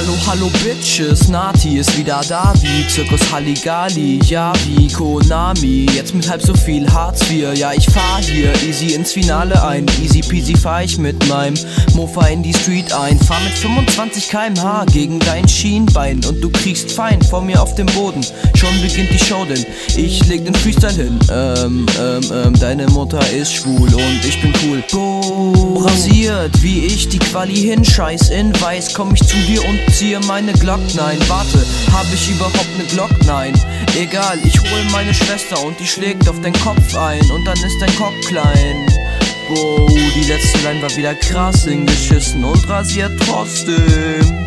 Hallo, hallo Bitches, Nati ist wieder da wie Zirkus Halligalli, ja wie Konami. Jetzt mit halb so viel Hartz IV, ja ich fahr hier easy ins Finale ein. Easy peasy fahr ich mit meinem Mofa in die Street ein. Fahr mit 25 kmh gegen dein Schienbein. Und du kriegst fein vor mir auf dem Boden. Schon beginnt die Show, denn ich leg den Freestyle hin. Ähm, ähm, ähm, deine Mutter ist schwul und ich bin cool. Go rasiert, wie ich die Quali hin Scheiß in weiß, komm ich zu dir und ziehe meine Glock, nein, warte, hab ich überhaupt ne Glock, nein. Egal, ich hol meine Schwester und die schlägt auf deinen Kopf ein. Und dann ist dein Kopf klein. Wow, die letzte Line war wieder krass hingeschissen und rasiert trotzdem